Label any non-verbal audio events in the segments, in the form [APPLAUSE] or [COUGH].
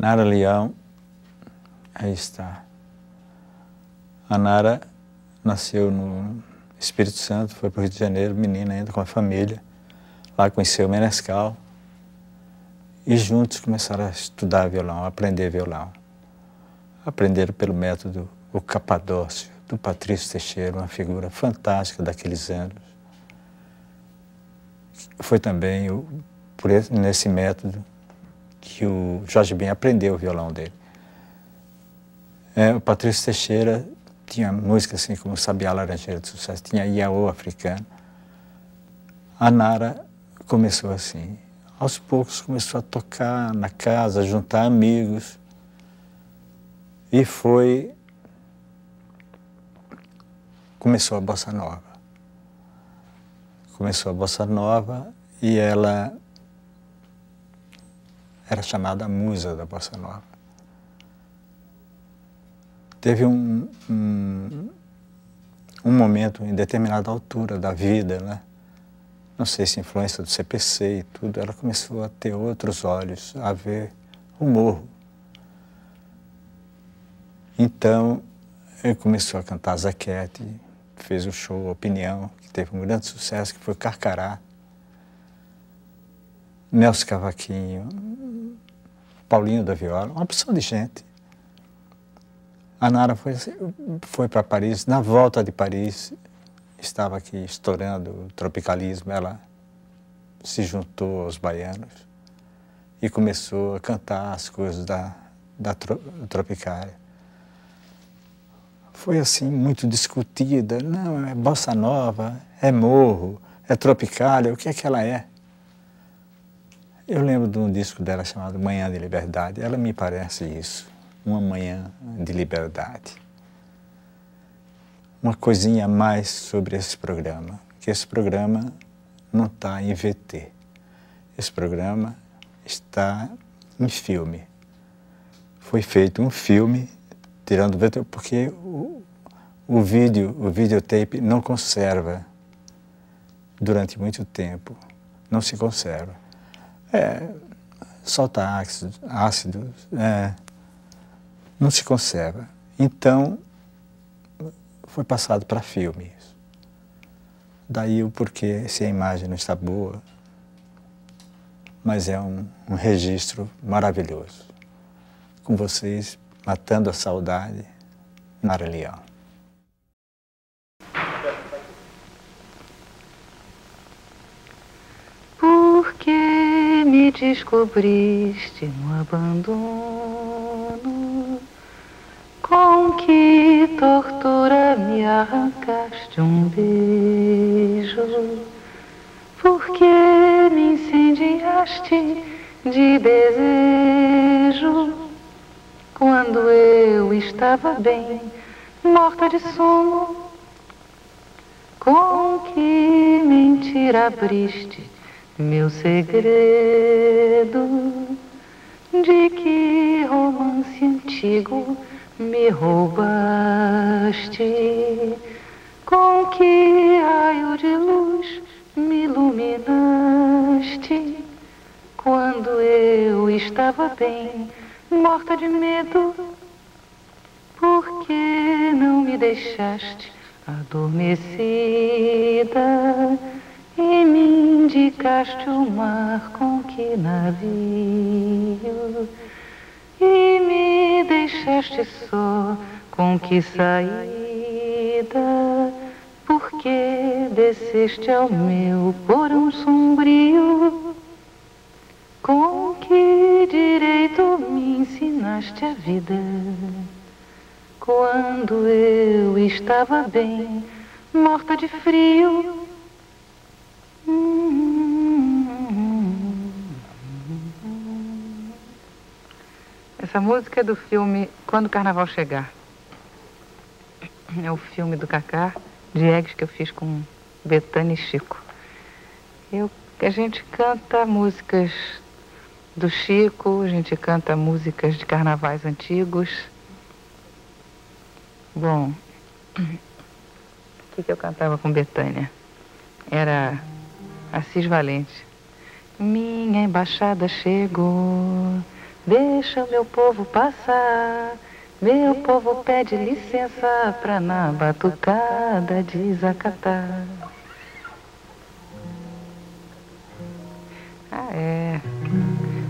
Nara Leão, aí está. A Nara nasceu no Espírito Santo, foi para o Rio de Janeiro, menina ainda com a família. Lá conheceu o Menescal e juntos começaram a estudar violão, a aprender violão. Aprenderam pelo método o Capadócio, do Patrício Teixeira, uma figura fantástica daqueles anos. Foi também o, por esse, nesse método que o Jorge Ben aprendeu o violão dele. É, o Patrício Teixeira tinha música assim como Sabiá Laranjeira de Sucesso, tinha Iaô africano. A Nara começou assim. Aos poucos começou a tocar na casa, juntar amigos. E foi. Começou a bossa nova. Começou a bossa nova e ela era chamada musa da bossa nova. Teve um, um, um momento em determinada altura da vida, né? não sei se influência do CPC e tudo, ela começou a ter outros olhos, a ver o morro. Então, ele começou a cantar Zaquete, fez o show Opinião, que teve um grande sucesso, que foi Carcará. Nelson Cavaquinho, Paulinho da Viola, uma opção de gente. A Nara foi, foi para Paris, na volta de Paris, estava aqui estourando o tropicalismo, ela se juntou aos baianos e começou a cantar as coisas da, da tropicária. Foi assim, muito discutida. Não, é bossa nova, é morro, é tropicália, o que é que ela é? Eu lembro de um disco dela chamado Manhã de Liberdade. Ela me parece isso, uma manhã de liberdade uma coisinha a mais sobre esse programa, que esse programa não está em VT. Esse programa está em filme. Foi feito um filme, tirando VT, porque o, o vídeo, o videotape não conserva durante muito tempo. Não se conserva. É, solta ácido, ácido é, não se conserva. Então, foi passado para filme. Daí o porquê, se a imagem não está boa, mas é um, um registro maravilhoso. Com vocês, Matando a Saudade, Nara Leão. Por que me descobriste no abandono? Com que tortura me arrancaste um beijo? Por que me incendiaste de desejo? Quando eu estava bem, morta de sono, com que mentira abriste meu segredo? De que romance antigo me roubaste, com que raio de luz me iluminaste, quando eu estava bem, morta de medo, por que não me deixaste adormecida me indicaste o mar com que navio? e me deixaste só com que saída, porque desceste ao meu porão sombrio, com que direito me ensinaste a vida, quando eu estava bem, morta de frio. Essa música é do filme Quando o Carnaval Chegar. É o filme do Cacá, de eggs que eu fiz com Betânia e Chico. Eu, a gente canta músicas do Chico, a gente canta músicas de carnavais antigos. Bom, o que, que eu cantava com Betânia? Era Assis Valente. Minha embaixada chegou Deixa meu povo passar. Meu povo pede licença pra na batucada desacatar. Ah, é.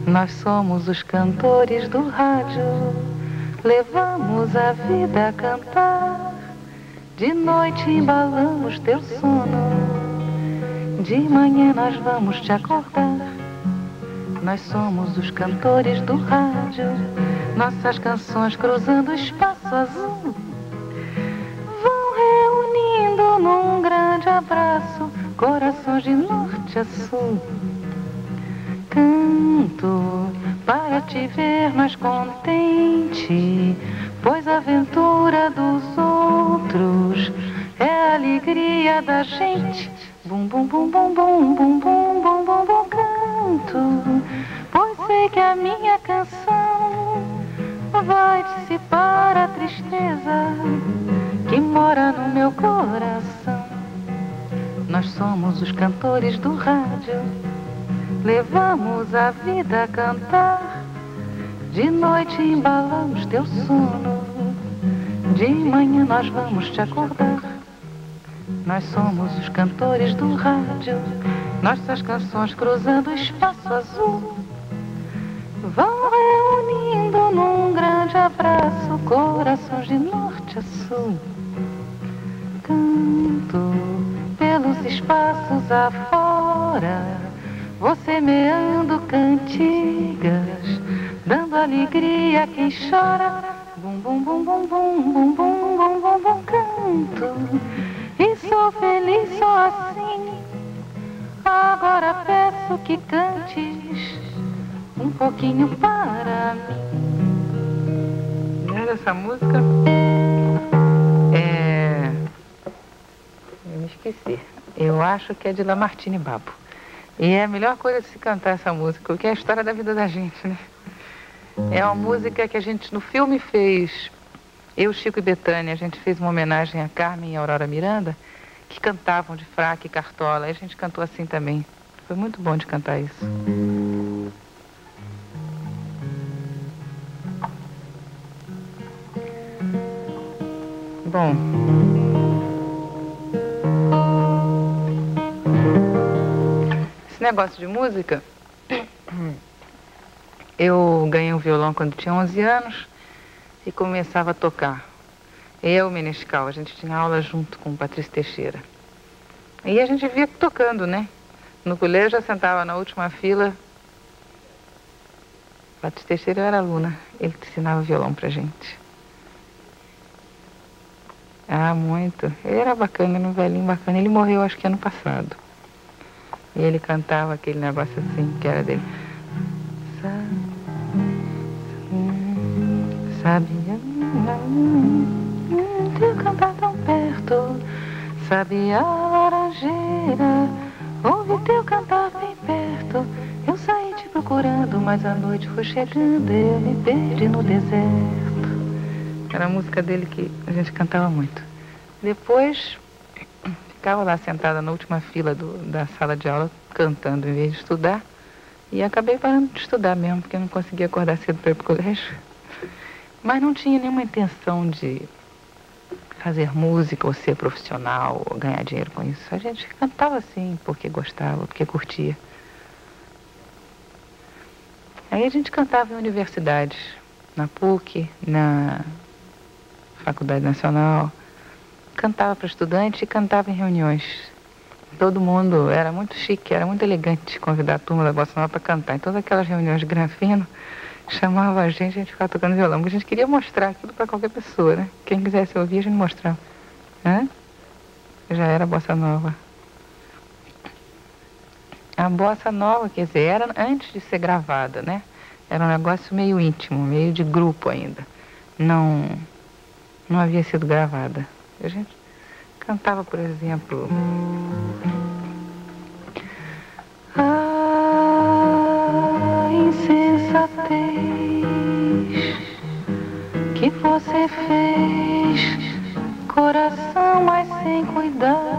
Nós somos os cantores do rádio. Levamos a vida a cantar. De noite embalamos teu sono. De manhã nós vamos te acordar. Nós somos os cantores do rádio. Nossas canções cruzando o espaço azul. Vão reunindo num grande abraço corações de norte a sul. Canto para te ver mais contente, pois a aventura dos outros é a alegria da gente. Bum bum bum bum bum bum bum bum bum bum canto, pois sei que a minha canção vai dissipar a tristeza que mora no meu coração. Nós somos os cantores do rádio, levamos a vida a cantar. De noite embalamos teu sono, de manhã nós vamos te acordar. Nós somos os cantores do rádio, nossas canções cruzando o espaço azul. Vão reunindo num grande abraço corações de norte a sul. Canto pelos espaços afora, vou semeando cantigas, dando alegria a quem chora. Bum bum bum bum bum bum bum bum bum bum canto e sou feliz só assim. Agora peço que cantes um pouquinho para mim. Lembra essa música? É. Eu me esqueci. Eu acho que é de Lamartine Babo. E é a melhor coisa de se cantar essa música, porque é a história da vida da gente, né? É uma música que a gente no filme fez eu, Chico e Betânia, a gente fez uma homenagem a Carmen e a Aurora Miranda, que cantavam de fraque e cartola. E a gente cantou assim também. Foi muito bom de cantar isso. Bom. Esse negócio de música, eu ganhei um violão quando tinha 11 anos e começava a tocar. Eu, Menescal, a gente tinha aula junto com o Patrício Teixeira. E a gente via tocando, né? No colégio eu sentava na última fila. Patrício Teixeira eu era aluna, ele ensinava violão pra gente. Ah, muito. Ele era bacana, era um velhinho bacana. Ele morreu acho que ano passado. E ele cantava aquele negócio assim, que era dele. Sabia cantar tão perto, sabia laranjeira, ouvi teu cantar bem perto. Eu saí te procurando, mas a noite foi chegando e eu me perdi no deserto. Era a música dele que a gente cantava muito. Depois ficava lá sentada na última fila do, da sala de aula, cantando em vez de estudar. E acabei parando de estudar mesmo, porque não conseguia acordar cedo para ir para o colégio. Mas não tinha nenhuma intenção de fazer música ou ser profissional ou ganhar dinheiro com isso. A gente cantava assim porque gostava, porque curtia. Aí a gente cantava em universidades, na PUC, na Faculdade Nacional. Cantava para estudantes e cantava em reuniões. Todo mundo era muito chique, era muito elegante convidar a turma da Bossa Nova para cantar. Em todas aquelas reuniões de grafeno, chamava a gente, a gente ficava tocando violão, porque a gente queria mostrar aquilo para qualquer pessoa, né? Quem quisesse ouvir, a gente mostrava. Já era bossa nova. A bossa nova, quer dizer, era antes de ser gravada, né? Era um negócio meio íntimo, meio de grupo ainda. Não, não havia sido gravada. A gente cantava, por exemplo. Que você fez, coração, mas sem cuidado.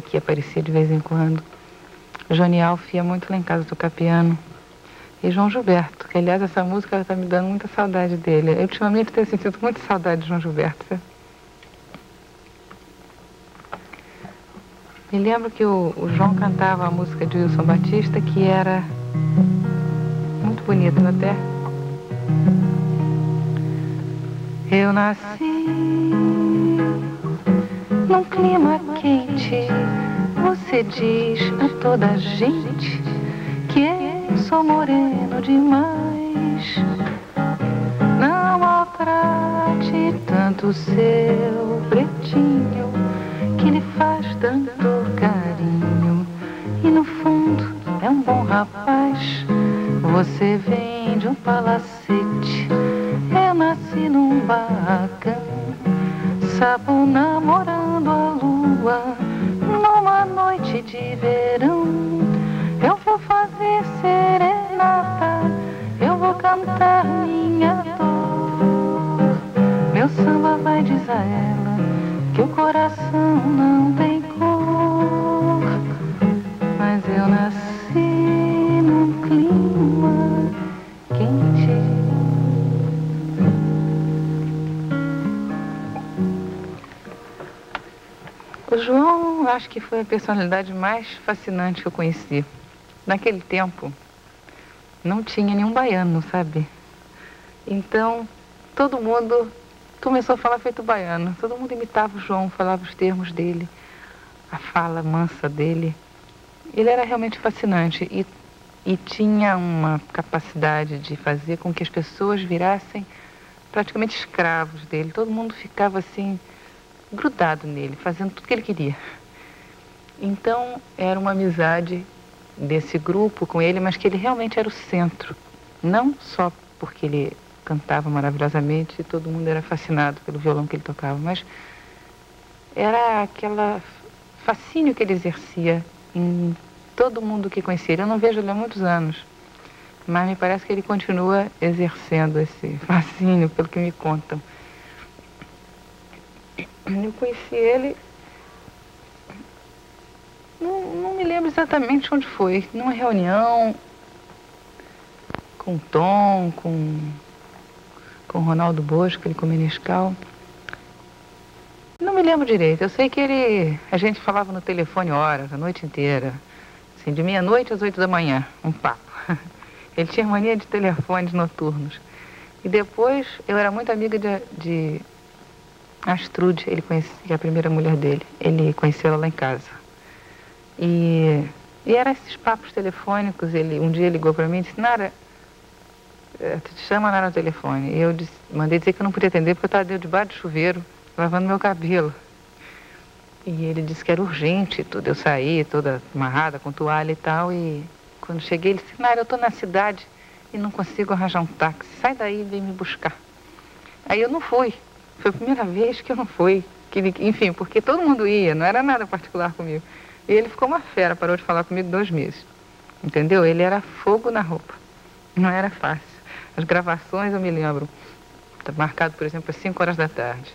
Que aparecia de vez em quando. Johnny Alf ia muito lá em casa tocar piano. E João Gilberto, que aliás essa música está me dando muita saudade dele. Eu ultimamente tenho sentido muita saudade de João Gilberto. Sabe? Me lembro que o, o, João cantava a música de Wilson Batista, que era muito bonita até. Eu nasci num clima quente. Você diz a toda a gente que eu sou moreno demais. Não maltrate tanto seu pretinho que lhe faz tanto carinho. E no fundo é um bom rapaz. Você vem de um palacete. Eu nasci num barracão. Sapo namorando a lua numa noite de verão. Eu vou fazer serenata, eu vou cantar minha dor. Meu samba vai dizer a ela que o coração não tem cor. Mas eu nasci num clima acho que foi a personalidade mais fascinante que eu conheci. Naquele tempo, não tinha nenhum baiano, sabe? Então, todo mundo começou a falar feito baiano. Todo mundo imitava o João, falava os termos dele, a fala mansa dele. Ele era realmente fascinante e, e tinha uma capacidade de fazer com que as pessoas virassem praticamente escravos dele. Todo mundo ficava assim grudado nele, fazendo tudo que ele queria. Então, era uma amizade desse grupo com ele, mas que ele realmente era o centro. Não só porque ele cantava maravilhosamente e todo mundo era fascinado pelo violão que ele tocava, mas era aquela fascínio que ele exercia em todo mundo que conhecia. Eu não vejo ele há muitos anos, mas me parece que ele continua exercendo esse [LAUGHS] fascínio, pelo que me contam. Eu conheci ele. Não, não me lembro exatamente onde foi. Numa reunião com Tom, com, com Ronaldo Bosco, ele com o Menescal. Não me lembro direito. Eu sei que ele. A gente falava no telefone horas, a noite inteira. Assim, de meia-noite às oito da manhã, um papo. [LAUGHS] Ele tinha mania de telefones noturnos. E depois eu era muito amiga de, de Astrude, ele conhecia a primeira mulher dele. Ele conheceu ela lá em casa. E, e eram esses papos telefônicos. Ele, um dia ligou para mim e disse, Nara, eh, te chama Nara no telefone. E eu disse, mandei dizer que eu não podia atender porque eu estava debaixo do chuveiro, lavando meu cabelo. E ele disse que era urgente tudo. Eu saí toda amarrada com toalha e tal. E quando cheguei, ele disse, Nara, eu estou na cidade e não consigo arranjar um táxi. Sai daí e vem me buscar. Aí eu não fui. Foi a primeira vez que eu não fui. Que, enfim, porque todo mundo ia, não era nada particular comigo. E ele ficou uma fera, parou de falar comigo dois meses. Entendeu? Ele era fogo na roupa. Não era fácil. As gravações, eu me lembro, tá marcado, por exemplo, às 5 horas da tarde.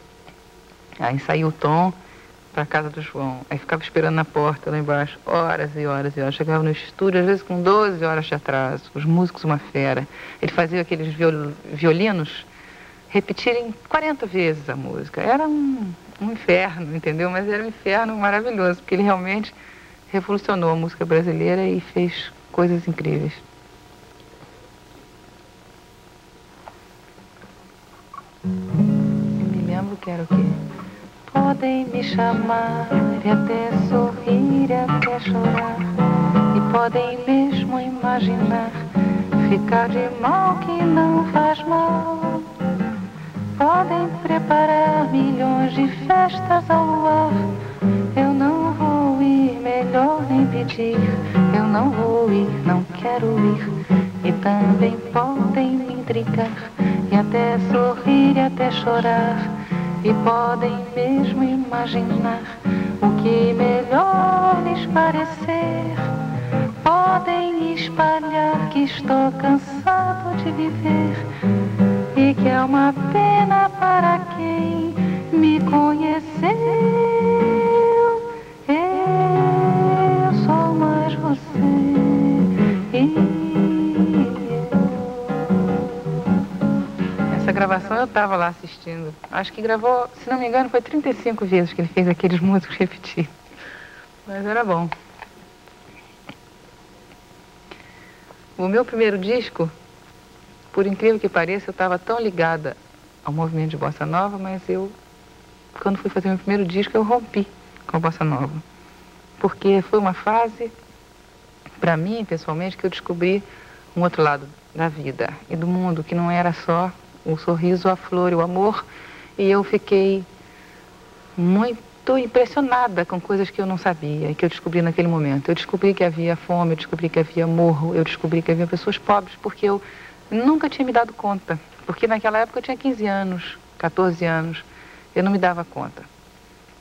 Aí saiu o Tom para casa do João. Aí ficava esperando na porta lá embaixo, horas e horas e horas. Chegava no estúdio, às vezes com 12 horas de atraso. Os músicos, uma fera. Ele fazia aqueles viol violinos repetirem 40 vezes a música. Era um, um inferno, entendeu? Mas era um inferno maravilhoso, porque ele realmente revolucionou a música brasileira e fez coisas incríveis. Me lembro que era o quê? Podem me chamar e até sorrir e até chorar. E podem mesmo imaginar ficar de mal que não faz mal podem preparar milhões de festas ao luar. Eu não vou ir, melhor nem pedir. Eu não vou ir, não quero ir. E também podem me intrigar e até sorrir e até chorar. E podem mesmo imaginar o que melhor lhes parecer. Podem espalhar que estou cansado de viver que é uma pena para quem me conheceu. Eu sou mais você Essa gravação eu estava lá assistindo. Acho que gravou, se não me engano, foi 35 vezes que ele fez aqueles músicos repetir. Mas era bom. O meu primeiro disco por incrível que pareça, eu estava tão ligada ao movimento de bossa nova, mas eu, quando fui fazer meu primeiro disco, eu rompi com a bossa nova. Porque foi uma fase, para mim, pessoalmente, que eu descobri um outro lado da vida e do mundo, que não era só o sorriso, a flor e o amor. E eu fiquei muito impressionada com coisas que eu não sabia e que eu descobri naquele momento. Eu descobri que havia fome, eu descobri que havia morro, eu descobri que havia pessoas pobres, porque eu Nunca tinha me dado conta, porque naquela época eu tinha 15 anos, 14 anos, eu não me dava conta.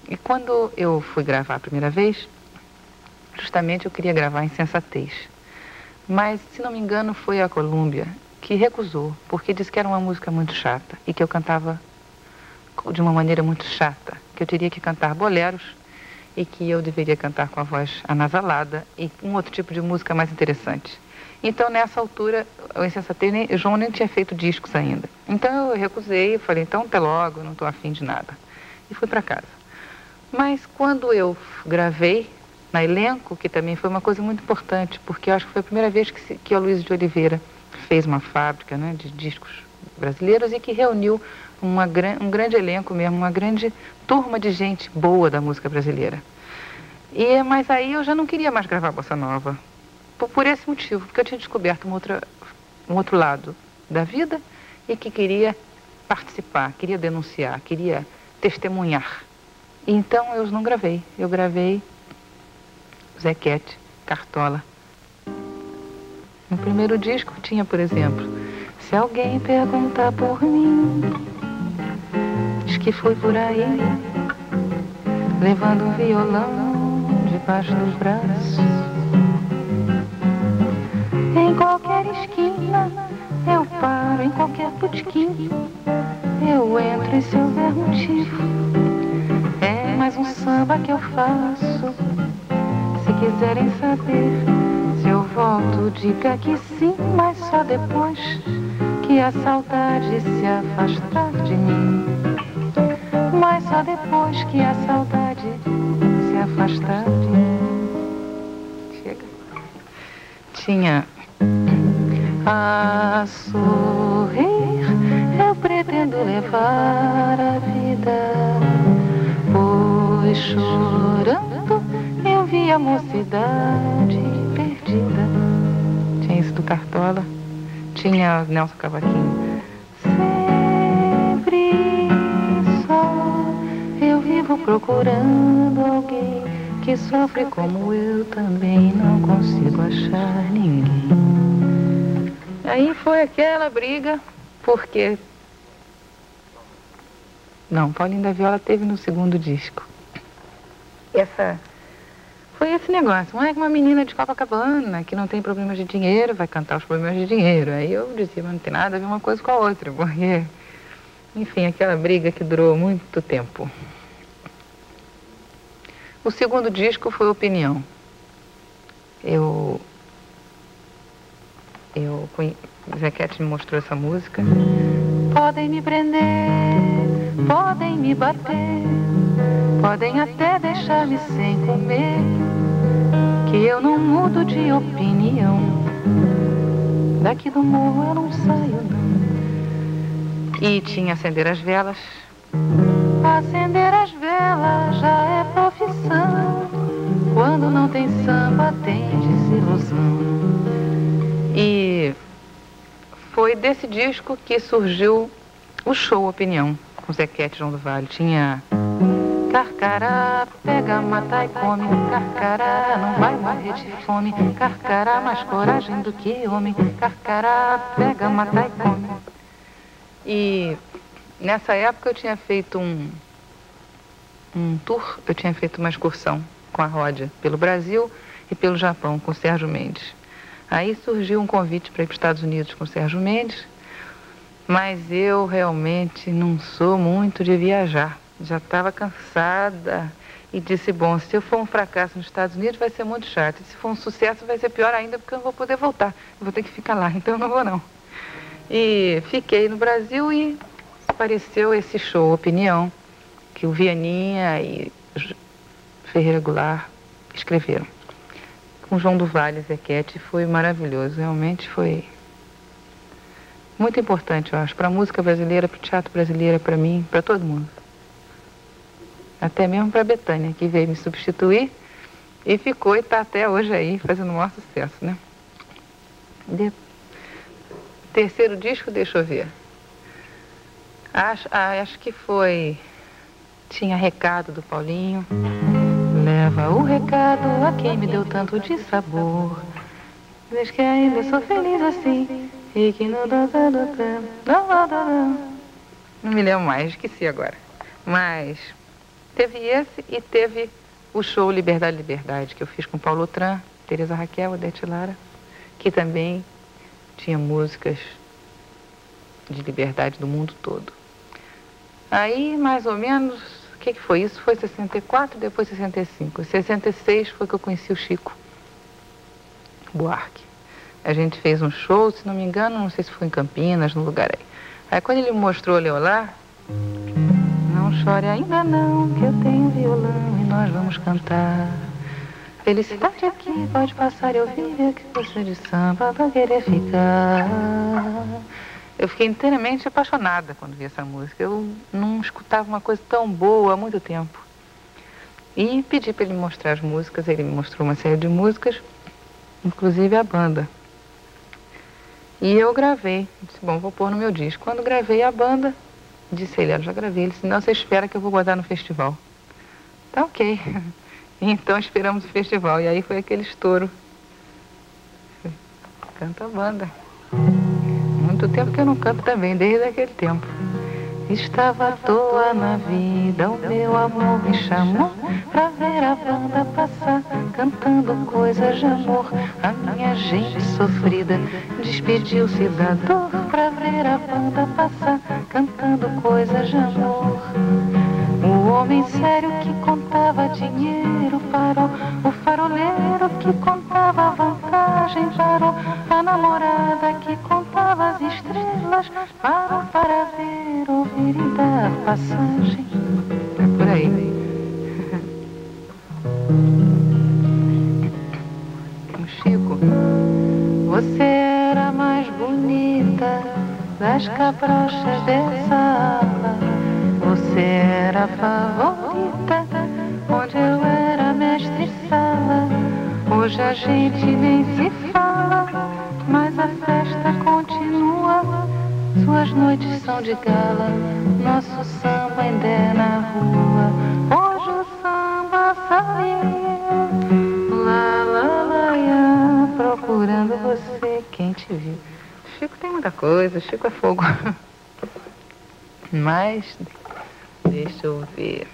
E quando eu fui gravar a primeira vez, justamente eu queria gravar em Sensatez. Mas, se não me engano, foi a Colômbia que recusou, porque disse que era uma música muito chata e que eu cantava de uma maneira muito chata, que eu teria que cantar boleros e que eu deveria cantar com a voz anasalada e um outro tipo de música mais interessante. Então, nessa altura, o Insensatez, nem, o João nem tinha feito discos ainda. Então, eu recusei, falei, então, até logo, não estou afim de nada. E fui para casa. Mas, quando eu gravei, na elenco, que também foi uma coisa muito importante, porque acho que foi a primeira vez que, que a Luiz de Oliveira fez uma fábrica né, de discos brasileiros e que reuniu uma, um grande elenco mesmo, uma grande turma de gente boa da música brasileira. E, mas aí eu já não queria mais gravar Bossa Nova, por, por esse motivo, porque eu tinha descoberto uma outra, um outro lado da vida e que queria participar, queria denunciar, queria testemunhar. Então eu não gravei. Eu gravei Zequete, Cartola. No primeiro disco tinha, por exemplo, Se alguém perguntar por mim, diz que fui por aí, levando um violão debaixo dos braços qualquer esquina, eu paro em qualquer botequim. Eu entro e se houver motivo, é mais um samba que eu faço. Se quiserem saber se eu volto, diga que sim, mas só depois que a saudade se afastar de mim. Mas só depois que a saudade se afastar de mim. Chega. Tinha a sorrir, eu pretendo levar a vida. Pois chorando eu vi a mocidade perdida. Tinha isso do Cartola, tinha Nelson Cavaquinho. Sempre só eu vivo procurando alguém que sofre como eu também não consigo achar ninguém. Aí foi aquela briga, porque. Não, Paulinho da Viola teve no segundo disco. Essa. Foi esse negócio. Uma, uma menina de Copacabana que não tem problemas de dinheiro, vai cantar os problemas de dinheiro. Aí eu dizia, mas não tem nada a ver uma coisa com a outra, porque. Enfim, aquela briga que durou muito tempo. O segundo disco foi Opinião. Eu eu Zequete me mostrou essa música. Podem me prender, podem me bater, podem até deixar-me sem comer, que eu não mudo de opinião. Daqui do morro eu não saio não. E tinha acender as velas. Acender as velas já é profissão. Quando não tem samba, tem desilusão. Foi desse disco que surgiu o show Opinião, com Zequete João do Vale. Tinha Carcará, pega, mata e come. Carcará, não vai morrer de fome. Carcará, mais coragem do que homem. Carcará, pega, mata e come. E nessa época eu tinha feito um, um tour, eu tinha feito uma excursão com a Ródia pelo Brasil e pelo Japão com o Sérgio Mendes. Aí surgiu um convite para ir para os Estados Unidos com o Sérgio Mendes, mas eu realmente não sou muito de viajar já estava cansada e disse, bom, se eu for um fracasso nos Estados Unidos vai ser muito chato. E se for um sucesso vai ser pior ainda porque eu não vou poder voltar. Eu vou ter que ficar lá, [LAUGHS] então eu não vou não. E fiquei no Brasil e apareceu esse show Opinião, que o Vianinha e Ferreira Goulart escreveram. Com João do Vale Zequete foi maravilhoso, realmente foi muito importante, eu acho, para a música brasileira, para o teatro brasileiro, para mim, para todo mundo até mesmo para a Betânia, que veio me substituir e ficou e está até hoje aí fazendo o maior sucesso, né? De... Terceiro disco, deixa eu ver. Acho, ah, acho que foi. Tinha recado do Paulinho. Leva o recado a quem me deu tanto de sabor. Diz que ainda sou feliz assim. E que não dá, dá, dá, Não me lembro mais, esqueci agora. Mas Teve esse e teve o show Liberdade, Liberdade, que eu fiz com Paulo Tran, Tereza Raquel, Odete Lara, que também tinha músicas de liberdade do mundo todo. Aí, mais ou menos, que, que foi isso? Foi 64, depois 65. 66 foi que eu conheci o Chico Buarque. A gente fez um show, se não me engano, não sei se foi em Campinas, no lugar aí. Aí quando ele mostrou Leolar, não chore ainda não, que eu tenho violão e nós vamos cantar. Felicidade aqui pode passar, eu vim ver que você de samba pra querer ficar. Eu fiquei inteiramente apaixonada quando vi essa música. Eu não escutava uma coisa tão boa há muito tempo. E pedi para ele mostrar as músicas, ele me mostrou uma série de músicas, inclusive a banda. E eu gravei. Disse, bom, vou pôr no meu disco. Quando gravei a banda, Disse ele, eu já gravei. Ele disse, não, você espera que eu vou botar no festival. Tá ok. [LAUGHS] Então esperamos o festival. E aí foi aquele estouro. Canta a banda. Muito tempo que eu não canto também, desde aquele tempo. Estava à toa na vida, o meu amor me chamou pra ver a banda passar, cantando coisas de amor. A minha gente sofrida despediu-se da dor pra ver a banda passar, cantando coisas de amor. O homem sério que contava dinheiro parou, o faroleiro que contava vantagem parou, a namorada que contava as estrelas parou para ver, ouvir e dar passagem. É por aí. Chico, você era mais bonita das cabrochas dessa ala. Você era a favorita, onde eu era mestre sala. Hoje a gente nem se fala, a festa continua. Suas noites são de gala, nosso samba ainda é na rua. Hoje o samba saiu, lá, lá, lá, lá, procurando você, quem te viu. Chico tem muita coisa, Chico é fogo. [LAUGHS] Mas, deixa eu ver.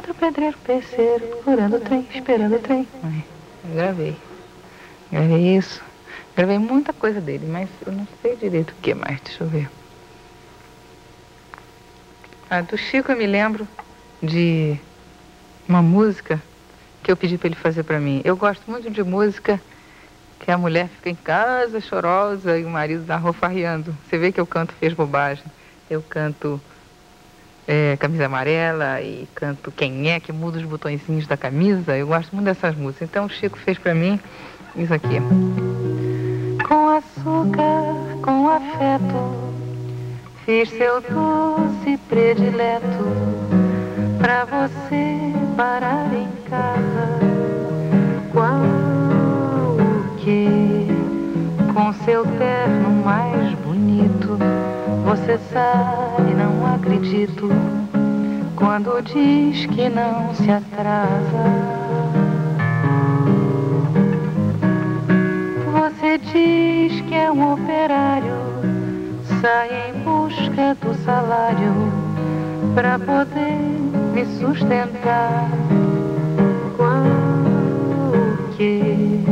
Pedro Pedreiro Peceiro, procurando o trem, esperando o trem. Eu gravei. Gravei isso. Gravei muita coisa dele, mas eu não sei direito o que mais. Deixa eu ver. Ah, do Chico eu me lembro de uma música que eu pedi para ele fazer para mim. Eu gosto muito de música que a mulher fica em casa chorosa e o marido da rua farreando. Você vê que eu canto Fez Bobagem. Eu canto é, Camisa Amarela e canto Quem É, que muda os botõezinhos da camisa. Eu gosto muito dessas músicas. Então o Chico fez para mim isso aqui. Com açúcar, com afeto, fiz seu doce predileto pra você parar em casa. Qual que com seu terno você sai, não acredito quando diz que não se atrasa. Você diz que é um operário, sai em busca do salário para poder me sustentar. Qual que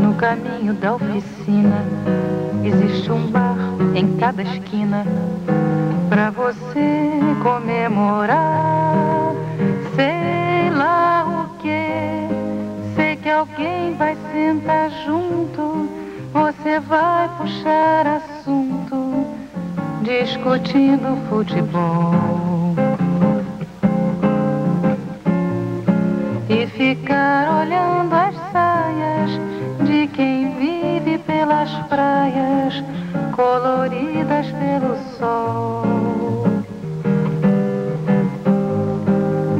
no caminho da oficina existe um bar em cada esquina pra você comemorar. Sei lá o que, sei que alguém vai sentar junto, você vai puxar assunto, discutindo futebol. E ficar olhando as saias de quem vive pelas praias coloridas pelo sol.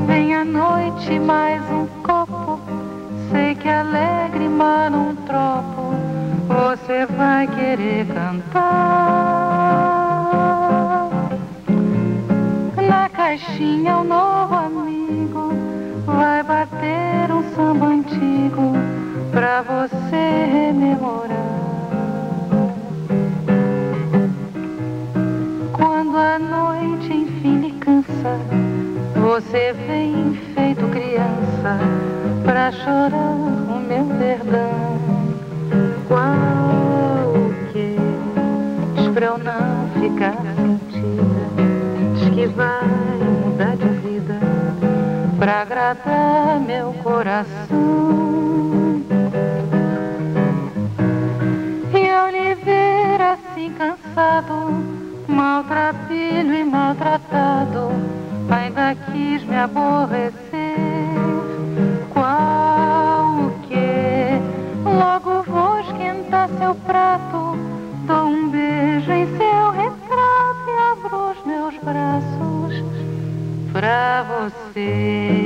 Vem a noite mais um copo, sei que alegre mar um tropo, você vai querer cantar. Na caixinha o um novo amigo vai bater um samba antigo pra você rememorar. Você vem feito criança pra chorar o meu perdão. Qual que diz pra eu não ficar sentida, diz que vai mudar de vida pra agradar meu coração. E ao lhe ver assim cansado maltrapilho e maltratado, ainda quis me aborrecer. Qual que? Logo vou esquentar seu prato, dou um beijo em seu retrato e abro os meus braços pra você.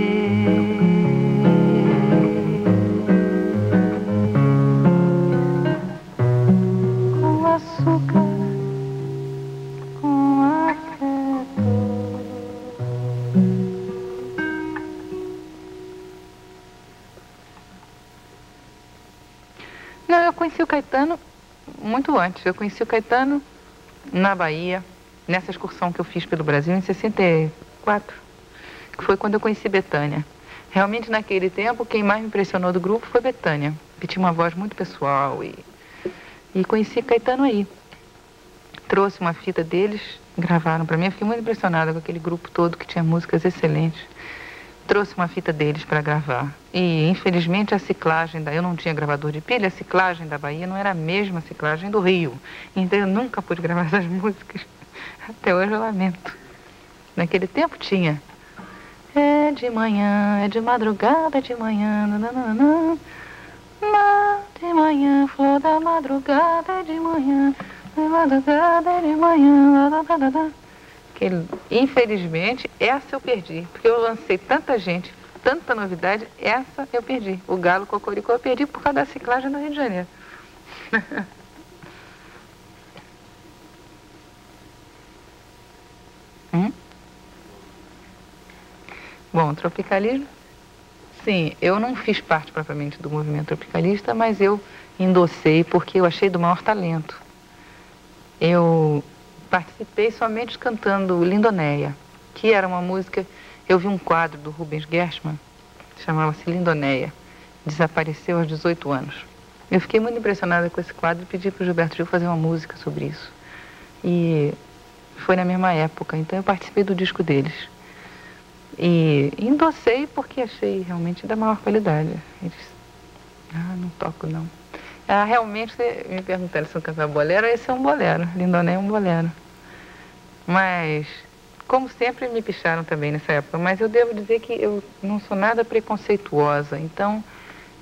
Antes. Eu conheci o Caetano na Bahia, nessa excursão que eu fiz pelo Brasil em 64, que foi quando eu conheci Betânia. Realmente, naquele tempo, quem mais me impressionou do grupo foi Betânia, que tinha uma voz muito pessoal. E, e conheci Caetano aí. Trouxe uma fita deles, gravaram para mim. Eu fiquei muito impressionada com aquele grupo todo que tinha músicas excelentes trouxe uma fita deles para gravar. E, infelizmente, a ciclagem da... Eu não tinha gravador de pilha, a ciclagem da Bahia não era a mesma ciclagem do Rio. Então, eu nunca pude gravar [LAUGHS] essas músicas. Até hoje eu lamento. Naquele tempo tinha. É de manhã, é de madrugada, é de manhã, nananana. Na, de manhã, flor da madrugada, é de manhã, de madrugada, é de manhã, infelizmente essa eu perdi, porque eu lancei tanta gente, tanta novidade, essa eu perdi. O Galo Cocoricó eu perdi por causa da ciclagem do Rio de Janeiro. [LAUGHS] hum? Bom, tropicalismo. Sim, eu não fiz parte propriamente do movimento tropicalista, mas eu endossei porque eu achei do maior talento. Eu participei somente cantando Lindonéia, que era uma música. Eu vi um quadro do Rubens Gershman, chamava-se Lindonéia, desapareceu aos 18 anos. Eu fiquei muito impressionada com esse quadro e pedi para o Gilberto Gil fazer uma música sobre isso. E foi na mesma época, então eu participei do disco deles. E endossei porque achei realmente da maior qualidade. Eles, ah, não toco não. Ah, realmente, me perguntaram se eu cantava bolero, esse é um bolero. Lindoné é um bolero. Mas, como sempre, me picharam também nessa época. Mas eu devo dizer que eu não sou nada preconceituosa. Então,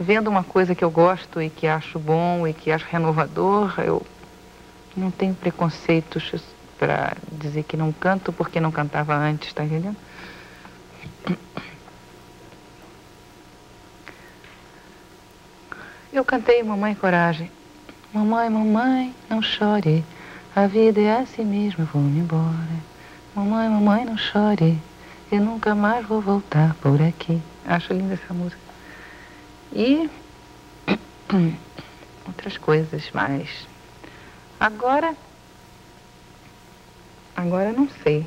vendo uma coisa que eu gosto e que acho bom e que acho renovador, eu não tenho preconceitos para dizer que não canto porque não cantava antes, tá entendendo? Eu cantei Mamãe Coragem. Mamãe, mamãe, não chore, a vida é assim mesmo, eu vou me embora. Mamãe, mamãe, não chore, eu nunca mais vou voltar por aqui. Acho linda essa música. E [COUGHS] outras coisas mais. Agora, agora não sei.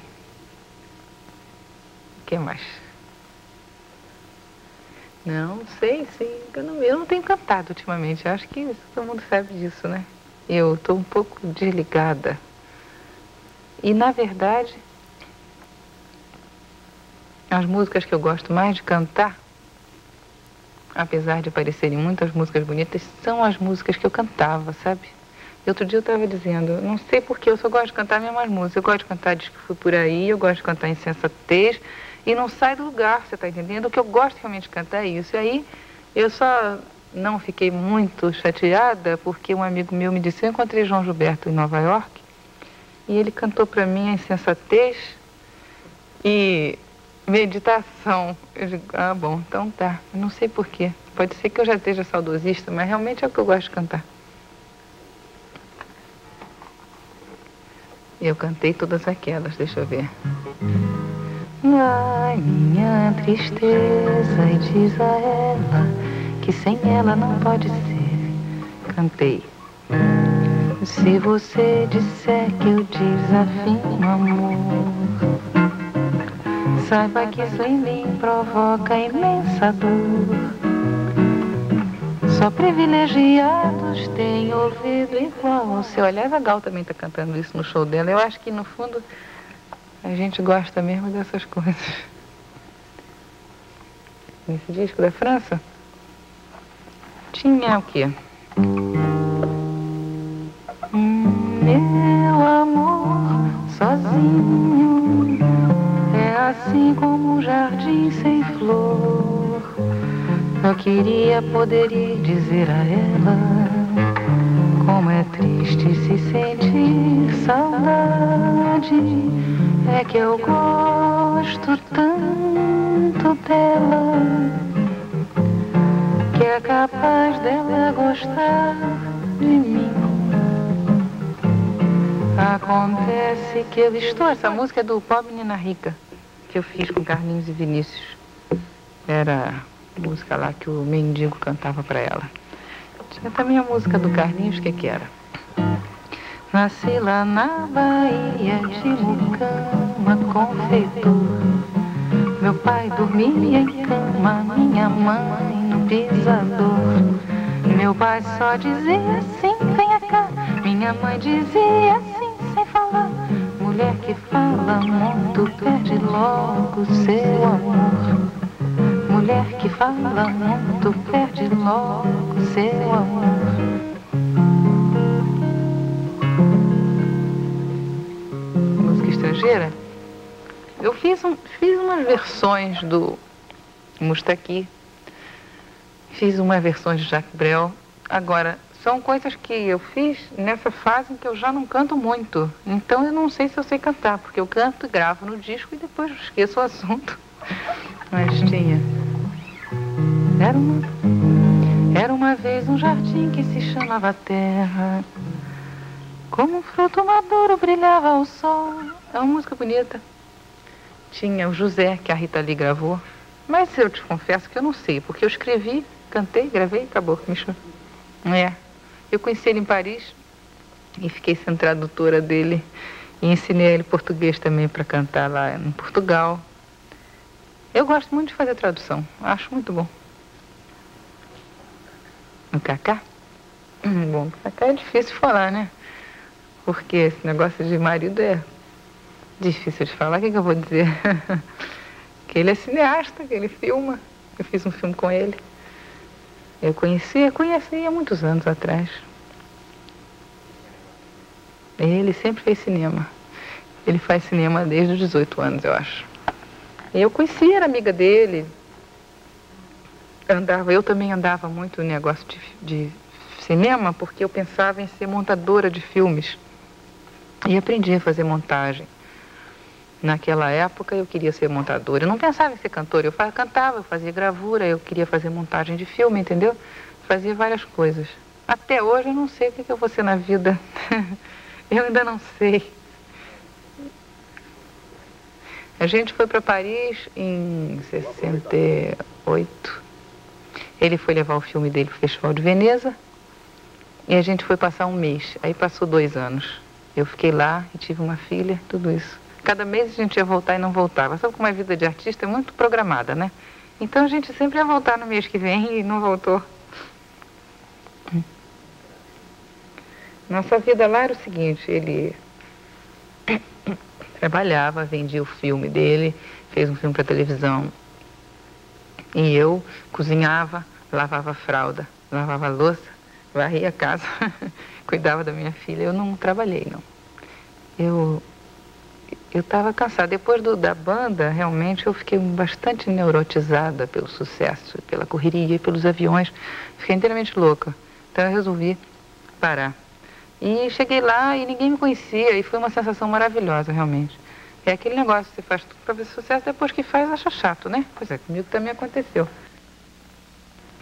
O que mais? Não, sei, sim. Eu não, eu não tenho cantado ultimamente. Eu acho que todo mundo sabe disso, né? Eu estou um pouco desligada. E, na verdade, as músicas que eu gosto mais de cantar, apesar de parecerem muitas músicas bonitas, são as músicas que eu cantava, sabe? E outro dia eu estava dizendo, não sei porquê, eu só gosto de cantar mesmas músicas. Eu gosto de cantar Diz que Fui Por Aí, eu gosto de cantar Insensatez, e não sai do lugar, você está entendendo? O que eu gosto realmente de cantar é isso. E aí eu só não fiquei muito chateada porque um amigo meu me disse, eu encontrei João Gilberto em Nova York e ele cantou para mim a insensatez e meditação. Eu digo, ah, bom, então tá. Não sei porquê. Pode ser que eu já esteja saudosista, mas realmente é o que eu gosto de cantar. E eu cantei todas aquelas, deixa eu ver. Ai, minha tristeza, e diz a ela que sem ela não pode ser. Cantei. Se você disser que eu desafio amor, saiba que isso em mim provoca imensa dor. Só privilegiados têm ouvido igual ao seu. Aliás, a Gal também está cantando isso no show dela. Eu acho que, no fundo, a gente gosta mesmo dessas coisas. Nesse disco da França tinha o quê? Meu amor sozinho é assim como um jardim sem flor. Eu queria poder ir dizer a ela como é triste se sentir saudade é que eu gosto tanto dela que é capaz dela gostar de mim. Acontece que eu estou. Essa música é do Pobre Menina Rica, que eu fiz com Carlinhos e Vinícius. Era música lá que o mendigo cantava para ela. Tinha também a música do Carlinhos, o que, que era? Nasci lá na Bahia de Mucama, confeitor. Meu pai dormia em cama, minha mãe no pisador. Meu pai só dizia assim, venha cá. Minha mãe dizia assim, sem falar. Mulher que fala muito, perde logo seu amor. Mulher que fala muito, perde logo seu amor. estrangeira, eu fiz, um, fiz umas versões do Mustaqui, fiz umas versões de Jacques Brel. Agora, são coisas que eu fiz nessa fase em que eu já não canto muito. Então eu não sei se eu sei cantar, porque eu canto gravo no disco e depois esqueço o assunto. [LAUGHS] Mas tinha. Era uma, era uma vez um jardim que se chamava Terra. Como um fruto maduro brilhava ao sol. É uma música bonita. Tinha o José, que a Rita Lee gravou. Mas eu te confesso que eu não sei, porque eu escrevi, cantei, gravei e acabou. Me É. Eu conheci ele em Paris e fiquei sendo tradutora dele. E ensinei ele português também para cantar lá em Portugal. Eu gosto muito de fazer tradução. Acho muito bom. O Cacá? Hum, bom, Cacá é difícil falar, né? Porque esse negócio de marido é Difícil de falar, o que, que eu vou dizer? [LAUGHS] que ele é cineasta, que ele filma. Eu fiz um filme com ele. Eu conhecia, conhecia há muitos anos atrás. Ele sempre fez cinema. Ele faz cinema desde os 18 anos, eu acho. Eu conhecia, era amiga dele. Andava, eu também andava muito no negócio de, de cinema, porque eu pensava em ser montadora de filmes. E aprendi a fazer montagem. Naquela época eu queria ser montadora. Eu não pensava em ser cantora. Eu cantava, eu fazia gravura, eu queria fazer montagem de filme, entendeu? fazia várias coisas. Até hoje eu não sei o que, que eu vou ser na vida. [LAUGHS] eu ainda não sei. A gente foi para Paris em 68. Ele foi levar o filme dele para o Festival de Veneza. E a gente foi passar um mês. Aí passou dois anos. Eu fiquei lá e tive uma filha, tudo isso. Cada mês a gente ia voltar e não voltava. Sabe como a vida de artista é muito programada, né? Então a gente sempre ia voltar no mês que vem e não voltou. Nossa vida lá era o seguinte, ele [COUGHS] trabalhava, vendia o filme dele, fez um filme para televisão. E eu cozinhava, lavava fralda, lavava louça, varria a casa, [LAUGHS] cuidava da minha filha. Eu não trabalhei, não. Eu eu estava cansada. Depois do, da banda, realmente, eu fiquei bastante neurotizada pelo sucesso, pela correria, pelos aviões. Fiquei inteiramente louca. Então eu resolvi parar. E cheguei lá e ninguém me conhecia e foi uma sensação maravilhosa, realmente. É aquele negócio, você faz tudo para ver sucesso, depois que faz acha chato, né? Pois é, comigo também aconteceu.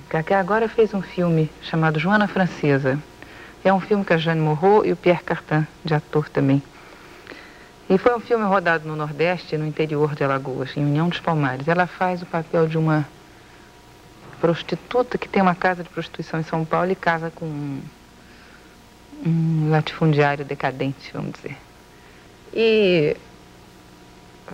Cacá agora fez um filme chamado Joana Francesa. É um filme com a Jane Morro e o Pierre Cartin, de ator também. E foi um filme rodado no Nordeste, no interior de Alagoas, em União dos Palmares. Ela faz o papel de uma prostituta que tem uma casa de prostituição em São Paulo e casa com um, um latifundiário decadente, vamos dizer. E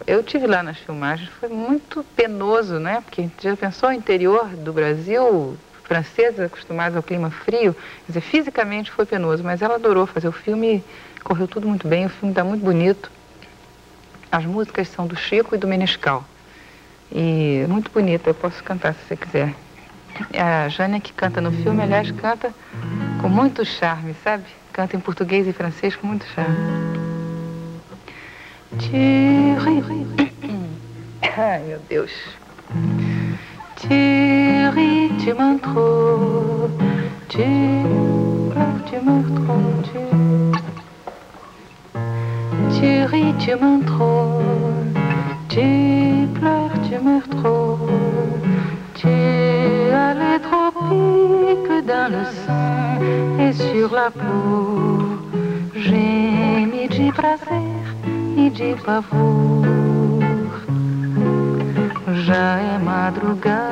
eu tive lá nas filmagens, foi muito penoso, né? Porque já pensou, interior do Brasil, francesa, acostumada ao clima frio, quer dizer, fisicamente foi penoso, mas ela adorou fazer o filme, correu tudo muito bem, o filme está muito bonito. As músicas são do Chico e do Menescal. E muito bonita, eu posso cantar se você quiser. A Jânia que canta no filme, aliás, canta com muito charme, sabe? Canta em português e francês com muito charme. Tu ris. Ai, meu Deus. Tu ris, tu trop. Tu pleures, tu meurs trop. Tu, tu ris, tu m'aimes trop. Tu pleures, tu meurs trop. Tu as les tropiques dans le sang et sur la peau. Mis du prazer e de pavor. Já é madrugada,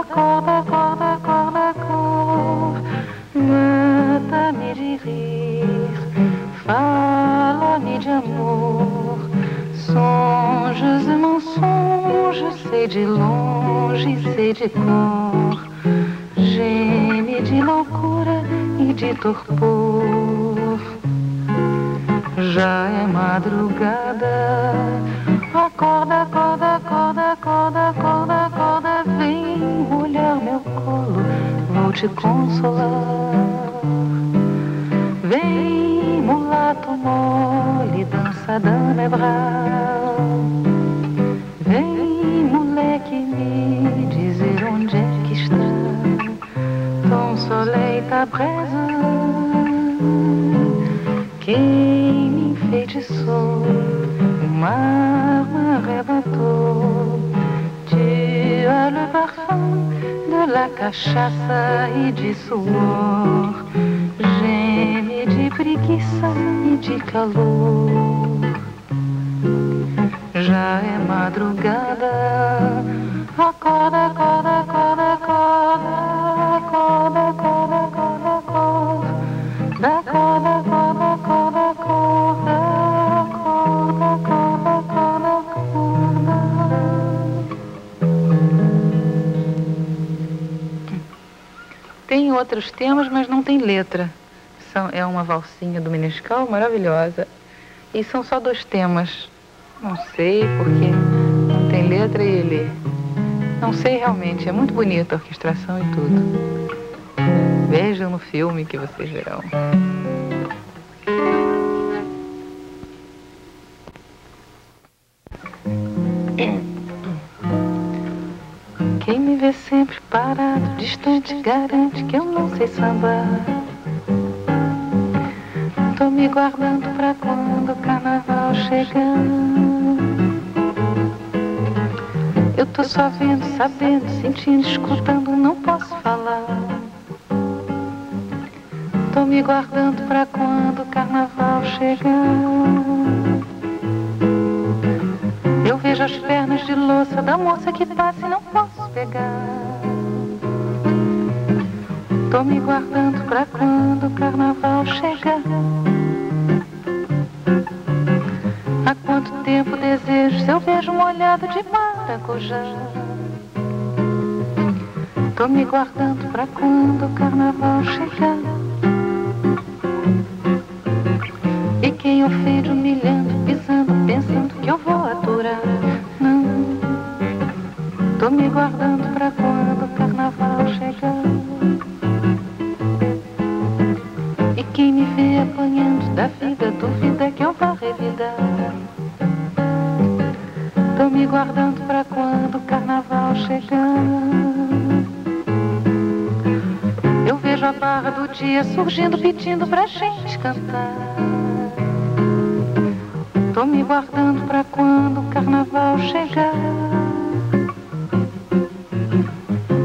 acorda, acorda, acorda, acorda. Mata-me de rir, fala-me de amor. Sonhos e mensonges, sei de longe, sei de cor. Geme de loucura e de torpor. Já é madrugada. Acorda, acorda, acorda, acorda, acorda, acorda. Vem molhar meu colo, vou te consolar. Vem, mulato mole, dança danebral. Vem, présence. Quem me enfeitiçou, o mar me arrebatou. Tu as le parfum de la cachaça e de suor. Geme de preguiça e de calor. Já é madrugada, acorda, outros temas, mas não tem letra. São, é uma valsinha do Menescal maravilhosa. E são só dois temas. Não sei porque não tem letra e ele. Não sei realmente. É muito bonita a orquestração e tudo. Vejam no filme que vocês verão. Distante, garante que eu não sei sambar. Tô me guardando pra quando o carnaval chegar. Eu tô só vendo, sabendo, sentindo, escutando, não posso falar. Tô me guardando pra quando o carnaval chegar. Eu vejo as pernas de louça da moça que passa e não posso pegar. Tô me guardando pra quando o carnaval chegar. Há quanto tempo desejo se eu vejo uma olhada de maracujá? Tô me guardando pra quando o carnaval chegar. E quem ofende humilhando, pisando, pensando que eu vou aturar? Não, tô me guardando pra quando o carnaval chegar. Quem me vê apanhando da vida, duvida que eu vá revidar. Tô me guardando pra quando o carnaval chegar. Eu vejo a barra do dia surgindo, pedindo pra gente cantar. Tô me guardando pra quando o carnaval chegar.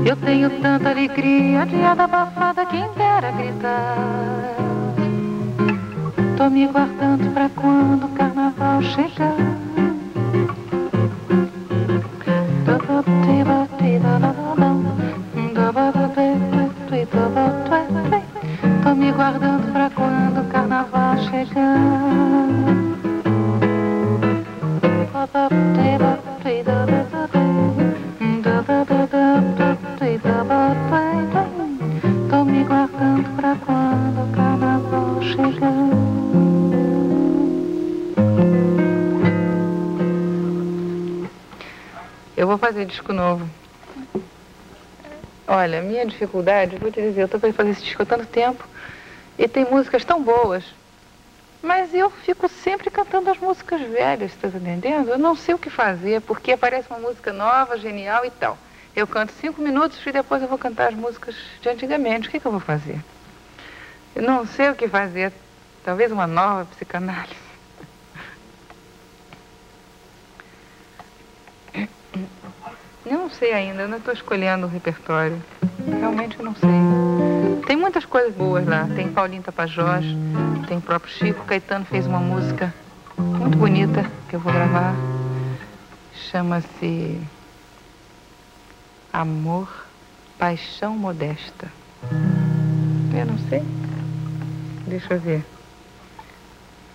Eu tenho tanta alegria, diada abafada, quem dera gritar. Tô me guardando pra quando o carnaval chegar. Tô me guardando pra quando o carnaval chegar. Fazer disco novo. Olha, minha dificuldade, vou te dizer, eu tô pra fazer esse disco há tanto tempo e tem músicas tão boas, mas eu fico sempre cantando as músicas velhas, tá entendendo? Eu não sei o que fazer, porque aparece uma música nova, genial e tal. Eu canto cinco minutos e depois eu vou cantar as músicas de antigamente. O que, que eu vou fazer? Eu não sei o que fazer. Talvez uma nova psicanálise. Não sei ainda, eu não estou escolhendo o repertório. Realmente eu não sei. Tem muitas coisas boas lá. Tem Paulinho Tapajós, tem o próprio Chico. Caetano fez uma música muito bonita que eu vou gravar. Chama-se Amor, Paixão Modesta. Eu não sei. Deixa eu ver.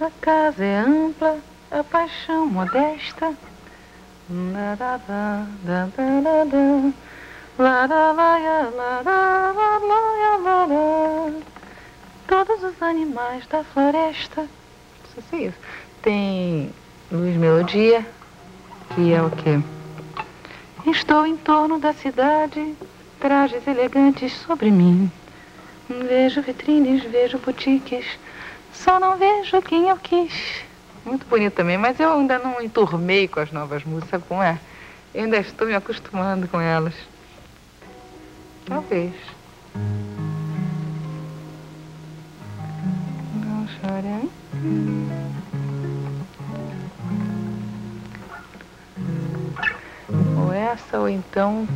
A casa é ampla, a paixão modesta. Todos os animais da floresta. Não sei se é isso. Tem Luiz Melodia, que é o quê? Estou em torno da cidade, trajes elegantes sobre mim. Vejo vitrines, vejo boutiques, só não vejo quem eu quis. Muito bonito também, mas eu ainda não enturmei com as novas músicas, como é? Eu ainda estou me acostumando com elas. Talvez. Não chore. Ou essa, ou então.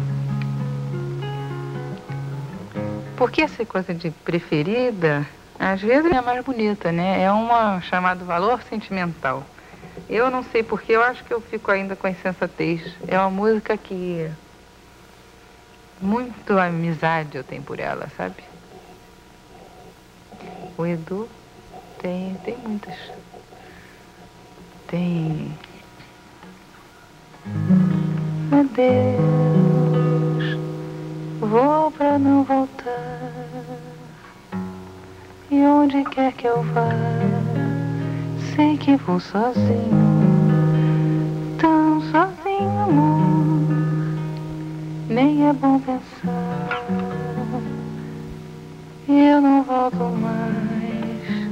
Porque essa coisa de preferida, às vezes é mais bonita, né? É uma chamado valor sentimental. Eu não sei porque, eu acho que eu fico ainda com a insensatez. É uma música que muito amizade eu tenho por ela, sabe? O Edu tem, tem muitas. Tem. Adeus, vou pra não voltar. E onde quer que eu vá, sei que vou sozinho, tão sozinho, amor. Nem é bom pensar, eu não volto mais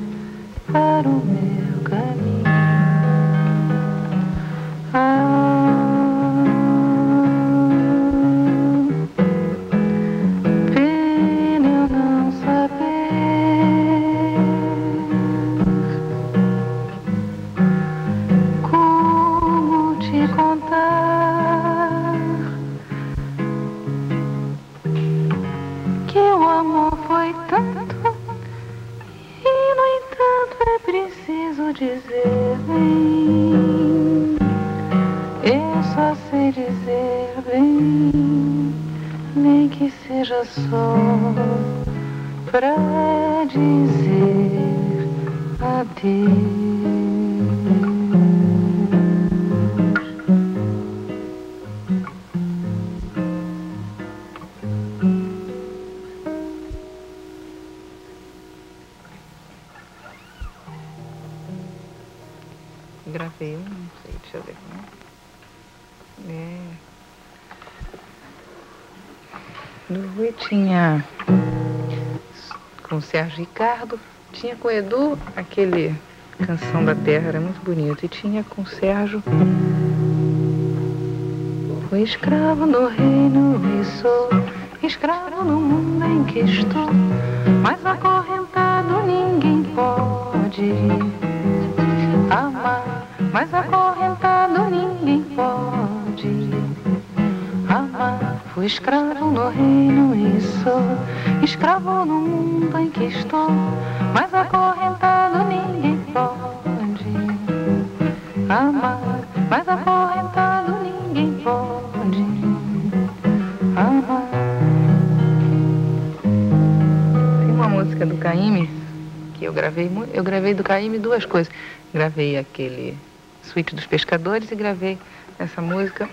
para o meu Ricardo, tinha com o Edu aquele Canção da Terra, era muito bonito, e tinha com o Sérgio Fui escravo no reino e sou escravo no mundo em que estou, mas acorrentado ninguém pode amar mas acorrentado ninguém pode. Fui escravo no reino e sou escravo no mundo em que estou, mas acorrentado ninguém pode amar. Mas acorrentado ninguém pode amar. Tem uma música do Caíme que eu gravei, eu gravei do Caíme duas coisas. Gravei aquele Suíte dos Pescadores e gravei essa música,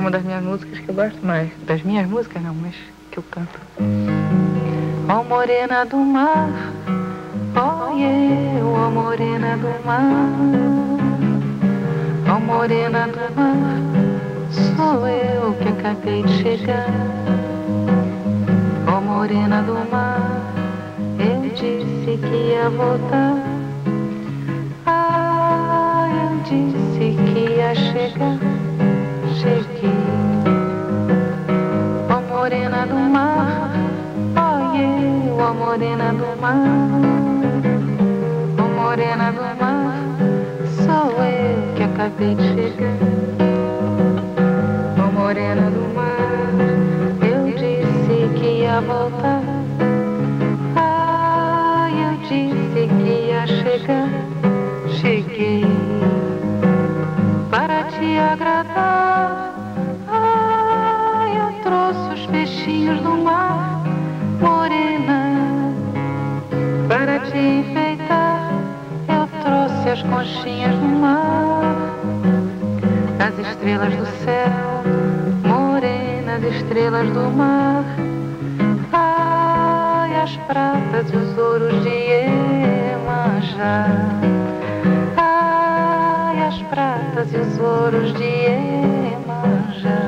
uma das minhas músicas que eu gosto mais. Das minhas músicas não, mas que eu canto. Ó oh, morena do mar, ó oh, eu, ó oh, morena do mar, ó oh, morena do mar, sou eu que acabei de chegar. Ó oh, morena do mar, eu disse que ia voltar. disse que ia chegar, cheguei. Ó oh, morena do mar, ó oh, eu, ó oh, morena do mar. Ó oh, morena do mar, sou eu que acabei de chegar. Ó oh, morena do mar, eu disse que ia voltar. Ah, eu disse que ia chegar, cheguei agradar. Para te enfeitar. Eu trouxe as conchinhas do mar, as estrelas do céu, morenas estrelas do mar. Ai, as pratas e os ouros de Iemanjá pratas e os ouros de Iemanjá.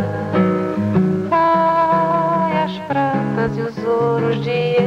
Ai, as pratas e os ouros de Iemanjá.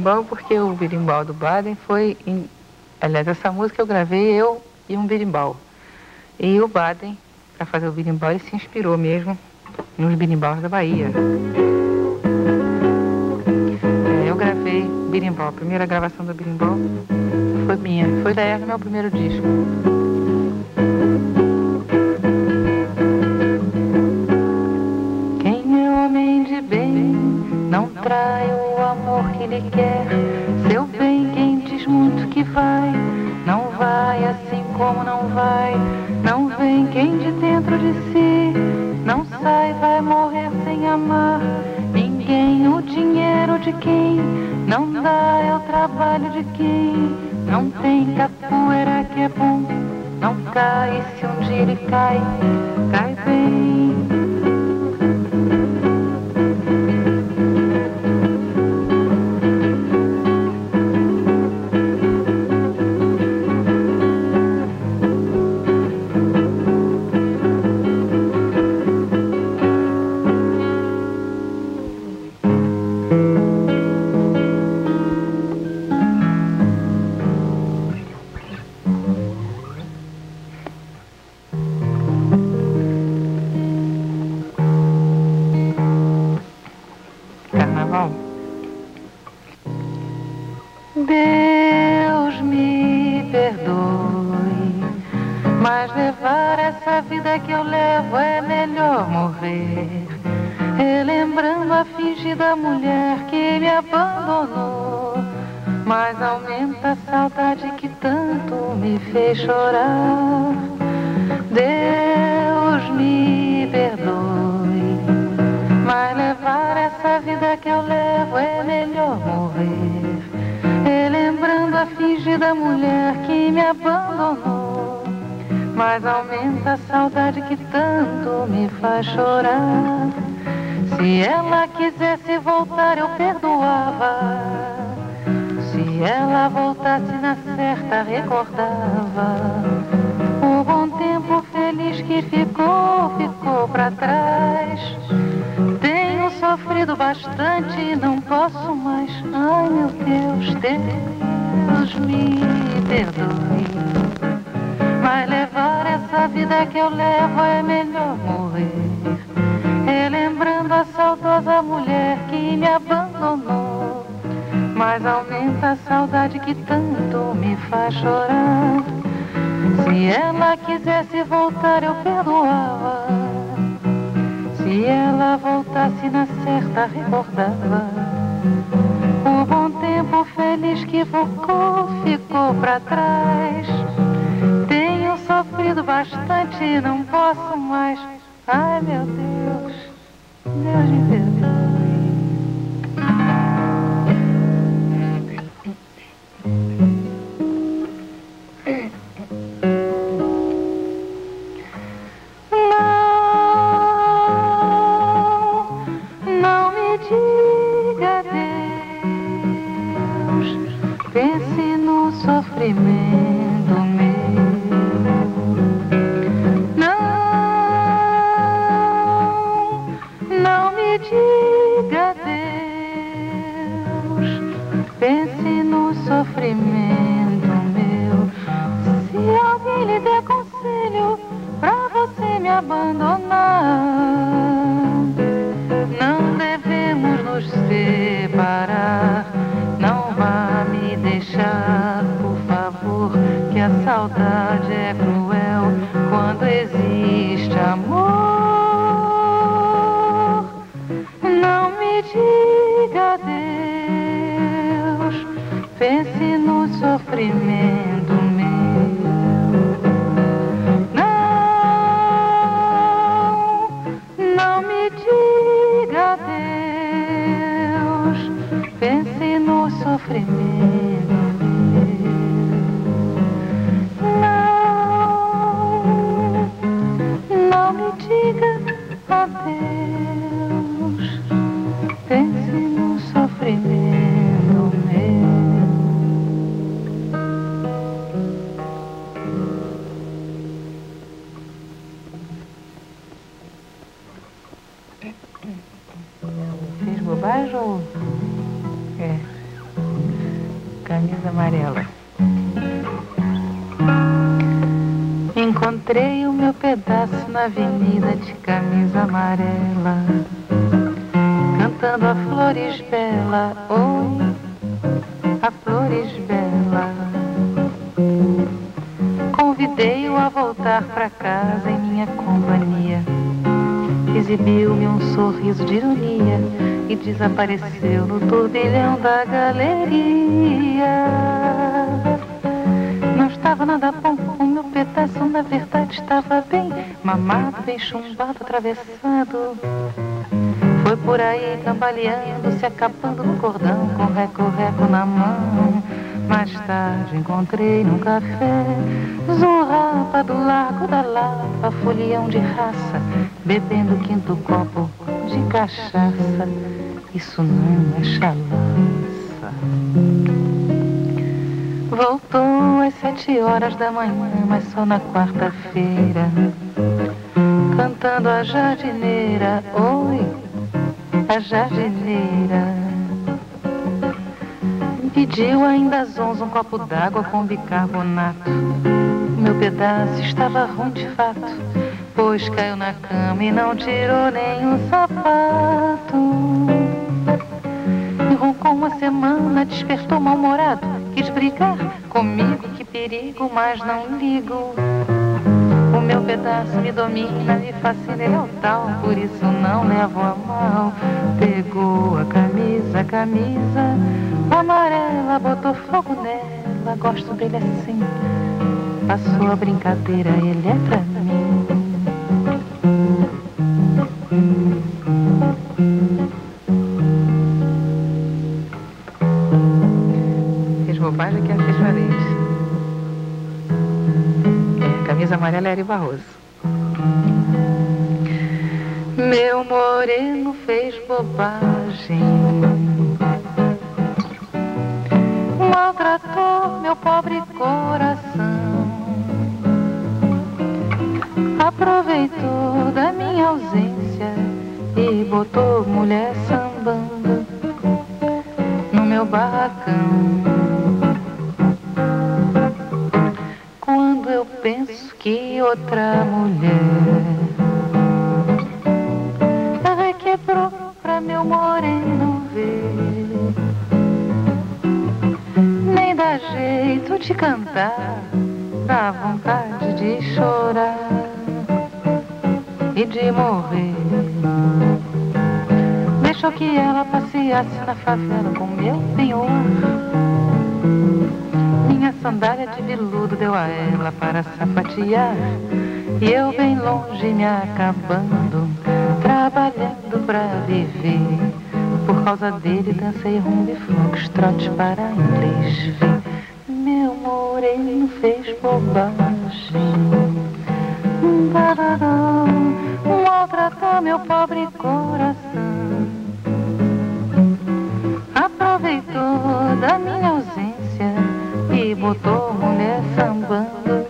Birimbau porque o birimbau do Baden foi. Em... Aliás, essa música eu gravei eu e um birimbau. E o Baden, para fazer o birimbau, ele se inspirou mesmo nos birimbaus da Bahia. Birimbau. A primeira gravação do Birimbau foi minha. Foi da Erna, meu primeiro disco. Lhe quer. Seu bem, quem diz muito que vai, não vai assim como não vai. Não vem quem de dentro de si não sai, vai morrer sem amar ninguém. O dinheiro de quem não dá é o trabalho de quem não tem capoeira que é bom. Não cai se um dia ele cai, cai bem. Fingida mulher que me abandonou, mas aumenta a saudade que tanto me faz chorar. Se ela quisesse voltar, eu perdoava. Se ela voltasse na certa, recordava o bom tempo feliz que ficou, ficou para trás. Tenho sofrido bastante, não posso mais. Ai meu Deus, Deus me perdoe. Mas levar essa vida que eu levo é melhor morrer. Relembrando a saudosa mulher que me abandonou mas aumenta a saudade que tanto me faz chorar. Se ela quisesse voltar, eu perdoava. Se ela voltasse na certa, recordava. Tempo feliz que ficou, ficou pra trás. Tenho sofrido bastante, não posso mais. Ai meu Deus, Deus me perdoe. Na desapareceu no turbilhão da galeria. Não estava nada bom, o meu pedaço na verdade estava bem mamado, bem chumbado, atravessado. Foi por aí cambaleando, se acabando no cordão, com reco-reco na mão. Mais tarde encontrei num café Zurrapa do Lago da Lava, folião de raça, bebendo quinto copo de cachaça. Isso não é chalaça. Voltou às sete horas da manhã, mas só na quarta-feira. Cantando a jardineira, oi, a jardineira. Pediu ainda às onze um copo d'água com bicarbonato. Meu pedaço estava ruim de fato, pois caiu na cama e não tirou nem um sapato. E roncou uma semana, despertou mal-humorado. Quis brigar comigo, que perigo, mas não ligo. O meu pedaço me domina, me fascina, ele é o tal, por isso não levo a mal. Pegou a camisa, a camisa amarela, botou fogo nela, gosto dele assim. Passou a brincadeira, ele é pra mim. Fez bobagem que fez parede. É, camisa amarela é Ari Barroso. Meu moreno fez bobagem. Maltratou meu pobre coração. Aproveitou da minha ausência e botou mulher sambando no meu barracão. Quando eu penso que outra mulher requebrou pra meu moreno ver, nem dá jeito de cantar, dá vontade de chorar e de morrer. Deixou que ela passeasse na favela com meu penhor. Minha sandália de veludo deu a ela para sapatear. E eu bem longe me acabando, trabalhando pra viver. Por causa dele dancei rumba e foxtrot para inglês. Meu moreno fez bobagem. Barará, maltratou meu pobre coração. Aproveitou da minha ausência e botou mulher sambando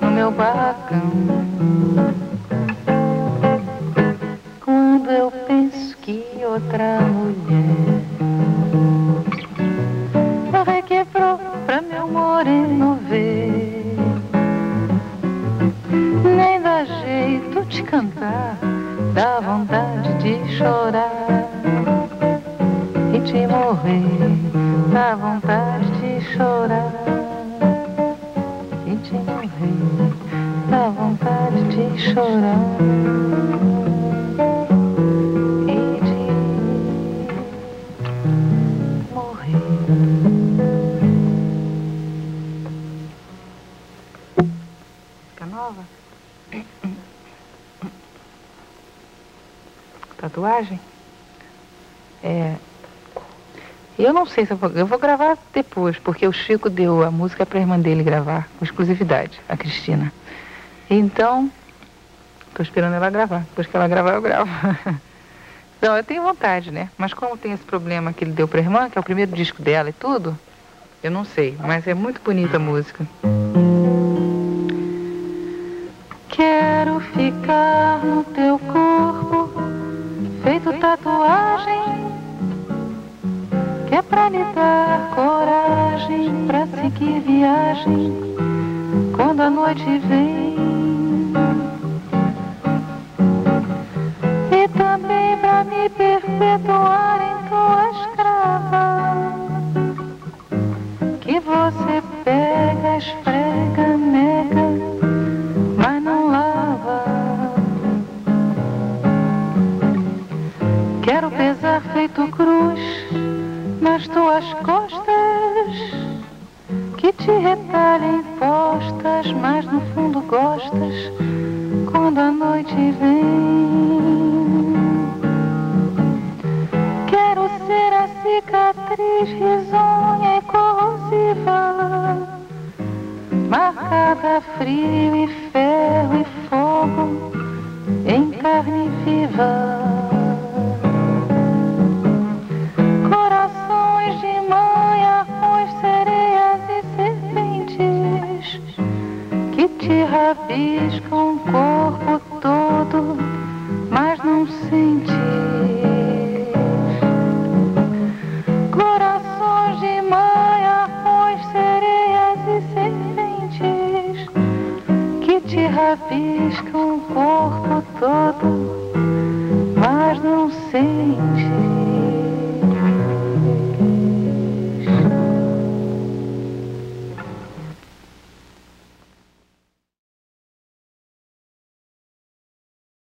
no meu barracão. Tatuagem? É. Eu não sei se eu vou. Eu vou gravar depois, porque o Chico deu a música para a irmã dele gravar, com exclusividade, a Cristina. Então, estou esperando ela gravar. Depois que ela gravar, eu gravo. [LAUGHS] Não, eu tenho vontade, né? Mas como tem esse problema que ele deu para a irmã, que é o primeiro disco dela e tudo, eu não sei. Mas é muito bonita a música. Quero ficar no teu corpo, feito tatuagem, que é pra lhe dar coragem pra seguir viagem quando a noite vem. também pra me perpetuar em tua escrava. Que você pega, esfrega, nega, mas não lava. Quero pesar feito cruz nas tuas costas. Que te retalhem postas, mas no fundo gostas quando a noite vem. Cicatriz risonha e corrosiva, marcada a frio e ferro e fogo em carne viva. te rabiscam o corpo todo,